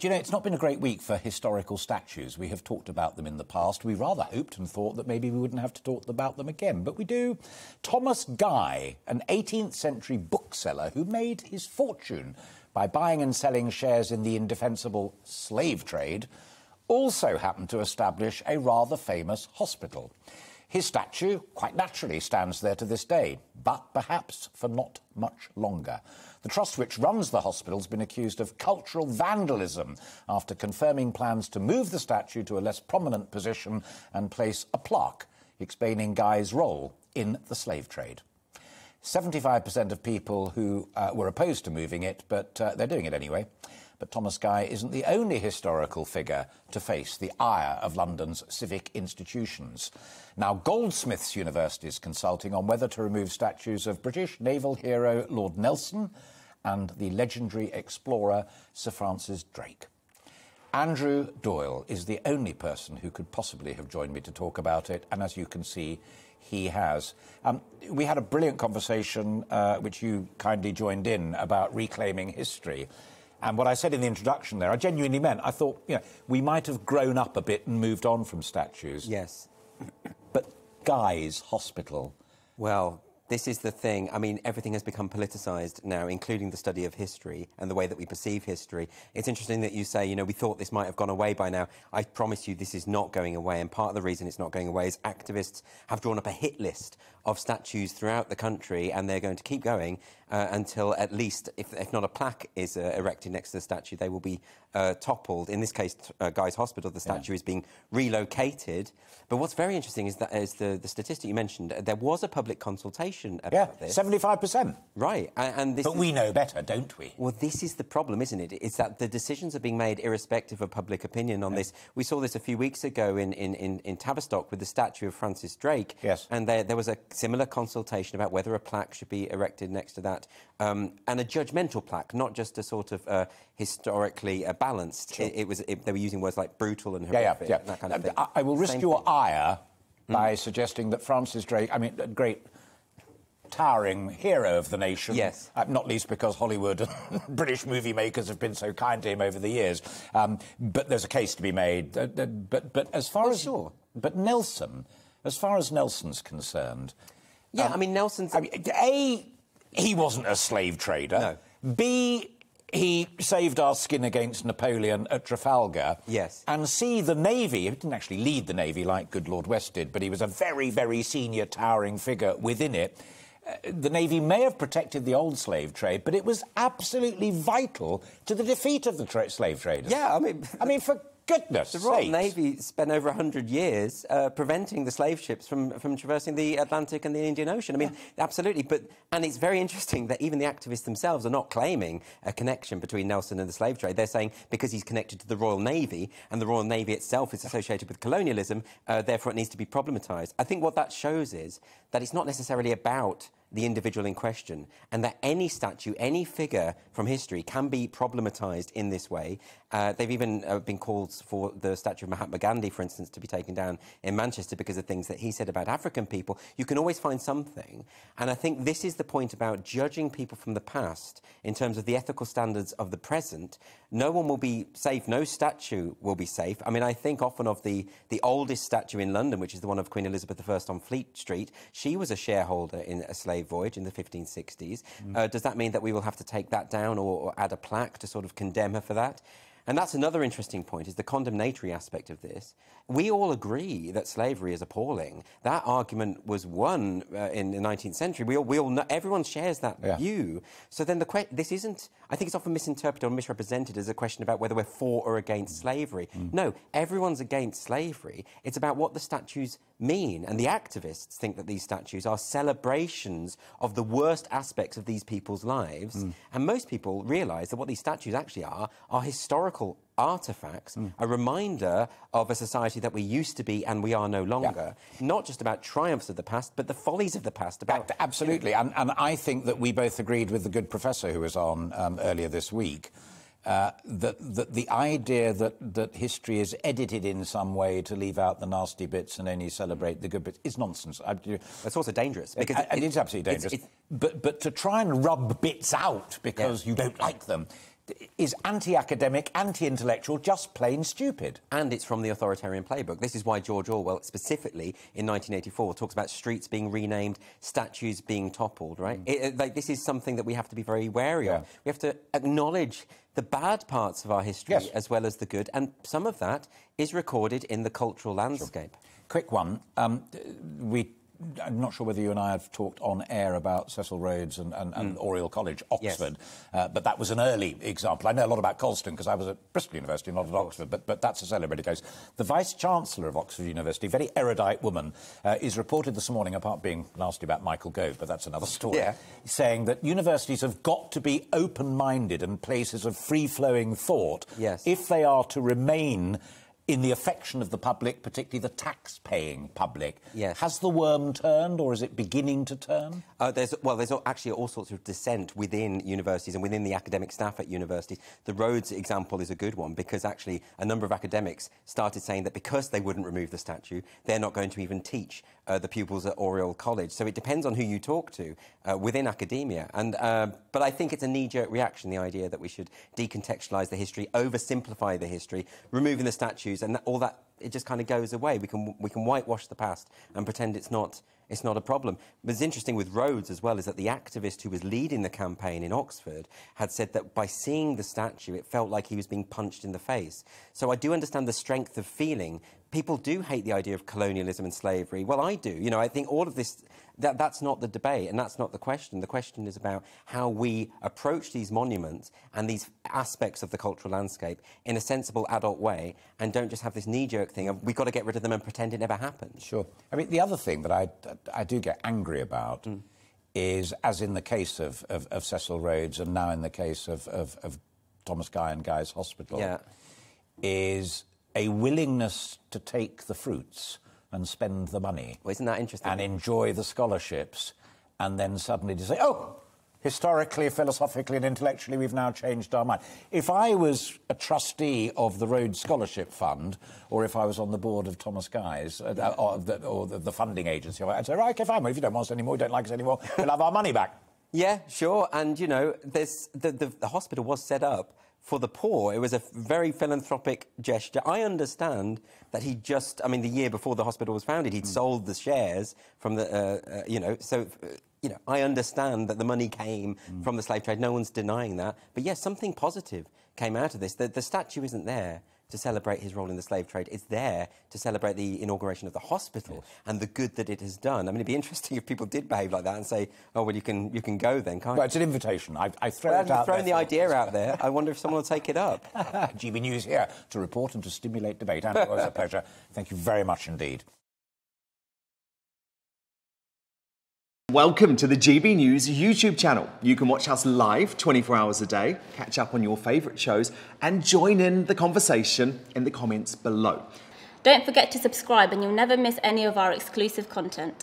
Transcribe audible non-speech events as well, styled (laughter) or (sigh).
You know, it's not been a great week for historical statues. We have talked about them in the past. We rather hoped and thought that maybe we wouldn't have to talk about them again, but we do. Thomas Guy, an 18th century bookseller who made his fortune by buying and selling shares in the indefensible slave trade, also happened to establish a rather famous hospital. His statue, quite naturally, stands there to this day, but perhaps for not much longer. The trust which runs the hospital has been accused of cultural vandalism after confirming plans to move the statue to a less prominent position and place a plaque explaining Guy's role in the slave trade. 75% of people who uh, were opposed to moving it, but uh, they're doing it anyway. But Thomas Guy isn't the only historical figure to face the ire of London's civic institutions. Now, Goldsmiths University is consulting on whether to remove statues of British naval hero Lord Nelson and the legendary explorer Sir Francis Drake. Andrew Doyle is the only person who could possibly have joined me to talk about it, and as you can see, he has. Um, we had a brilliant conversation, uh, which you kindly joined in, about reclaiming history. And what I said in the introduction there, I genuinely meant, I thought, you know, we might have grown up a bit and moved on from statues. Yes. But Guy's Hospital. Well, this is the thing. I mean, everything has become politicised now, including the study of history and the way that we perceive history. It's interesting that you say, you know, we thought this might have gone away by now. I promise you this is not going away. And part of the reason it's not going away is activists have drawn up a hit list of statues throughout the country, and they're going to keep going uh, until at least, if, if, not a plaque is uh, erected next to the statue, they will be uh, toppled. In this case, uh, Guy's Hospital, the statue yeah. is being relocated. But what's very interesting is that is the, the statistic you mentioned. There was a public consultation about yeah, this. seventy-five percent. Right, and, and but is, we know better, don't we? Well, this is the problem, isn't it? It's that the decisions are being made irrespective of public opinion on yeah. this. We saw this a few weeks ago in, in, in, in Tavistock with the statue of Francis Drake. Yes, and there, there was a similar consultation about whether a plaque should be erected next to that, um, and a judgmental plaque, not just a sort of uh, historically uh, balanced. Sure. It, it, was it, they were using words like brutal and horrific, yeah, yeah, yeah. that kind of thing. I, I will risk Same your thing. ire mm. by suggesting that Francis Drake, I mean, great towering hero of the nation. Yes. Uh, not least because Hollywood (laughs) and British movie makers have been so kind to him over the years. Um, but there's a case to be made. Uh, but, but as far well, as. Sure. But Nelson, as far as Nelson's concerned. Yeah, um, I mean, Nelson's. I mean, A, he wasn't a slave trader. No. B, he saved our skin against Napoleon at Trafalgar. Yes. And C, the Navy, he didn't actually lead the Navy like good Lord West did, but he was a very, very senior, towering figure within it. Uh, the Navy may have protected the old slave trade, but it was absolutely vital to the defeat of the tra- slave traders. Yeah, I mean, I mean, for goodness The Royal sakes. Navy spent over 100 years uh, preventing the slave ships from, from traversing the Atlantic and the Indian Ocean. I mean, yeah. absolutely. But And it's very interesting that even the activists themselves are not claiming a connection between Nelson and the slave trade. They're saying because he's connected to the Royal Navy and the Royal Navy itself is associated with colonialism, uh, therefore it needs to be problematized. I think what that shows is that it's not necessarily about the individual in question, and that any statue, any figure from history can be problematized in this way. Uh, they've even uh, been called for the statue of Mahatma Gandhi, for instance, to be taken down in Manchester because of things that he said about African people. You can always find something. And I think this is the point about judging people from the past in terms of the ethical standards of the present. No one will be safe, no statue will be safe. I mean, I think often of the, the oldest statue in London, which is the one of Queen Elizabeth I on Fleet Street. She was a shareholder in a slave voyage in the 1560s. Mm. Uh, does that mean that we will have to take that down or, or add a plaque to sort of condemn her for that? And that's another interesting point, is the condemnatory aspect of this. We all agree that slavery is appalling. That argument was won uh, in the 19th century. We all, we all know, everyone shares that yeah. view. So then the que- this isn't, I think it's often misinterpreted or misrepresented as a question about whether we're for or against slavery. Mm. No, everyone's against slavery. It's about what the statues mean. And the activists think that these statues are celebrations of the worst aspects of these people's lives. Mm. And most people realise that what these statues actually are are historical artifacts, mm. a reminder of a society that we used to be and we are no longer. Yeah. Not just about triumphs of the past, but the follies of the past. About absolutely, you know, and, and, I think that we both agreed with the good professor who was on um, earlier this week. Uh, that, that the idea that, that history is edited in some way to leave out the nasty bits and only celebrate the good bits is nonsense. I, it's also dangerous because it, it, it is absolutely dangerous. It's, it's, but but to try and rub bits out because yeah. you don't like them is anti academic, anti intellectual, just plain stupid. And it's from the authoritarian playbook. This is why George Orwell, specifically in 1984, talks about streets being renamed, statues being toppled, right? Mm. It, like, this is something that we have to be very wary yeah. of. We have to acknowledge the bad parts of our history yes. as well as the good, and some of that is recorded in the cultural landscape. Sure. Quick one. Um, we I'm not sure whether you and I have talked on air about Cecil Rhodes and, and, and mm. Oriel College, Oxford, yes. uh, but that was an early example. I know a lot about Colston because I was at Bristol University, not at Oxford, but, but that's a celebrated case. The Vice Chancellor of Oxford University, very erudite woman, uh, is reported this morning, apart being nasty about Michael Gove, but that's another story, yeah. saying that universities have got to be open-minded and places of free-flowing thought yes. if they are to remain in the affection of the public, particularly the tax-paying public. Yes. Has the worm turned, or is it beginning to turn? Uh, there's, well, there's actually all sorts of dissent within universities and within the academic staff at universities. The Rhodes example is a good one because actually a number of academics started saying that because they wouldn't remove the statue, they're not going to even teach uh, the pupils at Oriel College. So it depends on who you talk to uh, within academia. And, uh, but I think it's a knee-jerk reaction, the idea that we should decontextualise the history, oversimplify the history, removing the statues, and all that, it just kind of goes away. We can, we can whitewash the past and pretend it's not it's not a problem. But it's interesting with Rhodes as well is that the activist who was leading the campaign in Oxford had said that by seeing the statue, it felt like he was being punched in the face. So I do understand the strength of feeling. People do hate the idea of colonialism and slavery. Well, I do. You know, I think all of this that, that's not the debate and that's not the question. The question is about how we approach these monuments and these aspects of the cultural landscape in a sensible adult way and don't just have this knee-jerk thing of we've got to get rid of them and pretend it never happened. Sure. I mean, the other thing that I, I do get angry about mm. is, as in the case of, of, of, Cecil Rhodes and now in the case of, of, of Thomas Guy and Guy's Hospital, yeah. is a willingness to take the fruits and spend the money. Well, isn't that interesting? And enjoy the scholarships, and then suddenly to say, oh, historically, philosophically, and intellectually, we've now changed our mind. If I was a trustee of the Rhodes Scholarship Fund, or if I was on the board of Thomas Guy's, uh, or, the, or the, the, funding agency, I'd say, right, okay, fine, well, if you don't want us anymore, you don't like us anymore, we'll have our money back. (laughs) Yeah, sure. And, you know, the, the, the hospital was set up for the poor. It was a very philanthropic gesture. I understand that he just, I mean, the year before the hospital was founded, he'd mm. sold the shares from the, uh, uh, you know, so, uh, you know, I understand that the money came mm. from the slave trade. No one's denying that. But yes, something positive came out of this. The, the statue isn't there to celebrate his role in the slave trade. It's there to celebrate the inauguration of the hospital yes. and the good that it has done. I mean, it'd be (laughs) interesting if people did behave like that and say, "Oh, well, you can you can go then, can't well, it's an invitation. I, I throw well, it out. Thrown the idea out there. I wonder if someone will take it up. (laughs) GB News here to report and to stimulate debate. And it was a pleasure. Thank you very much indeed. Welcome to the GB News YouTube channel. You can watch us live 24 hours a day, catch up on your favourite shows, and join in the conversation in the comments below. Don't forget to subscribe and you'll never miss any of our exclusive content.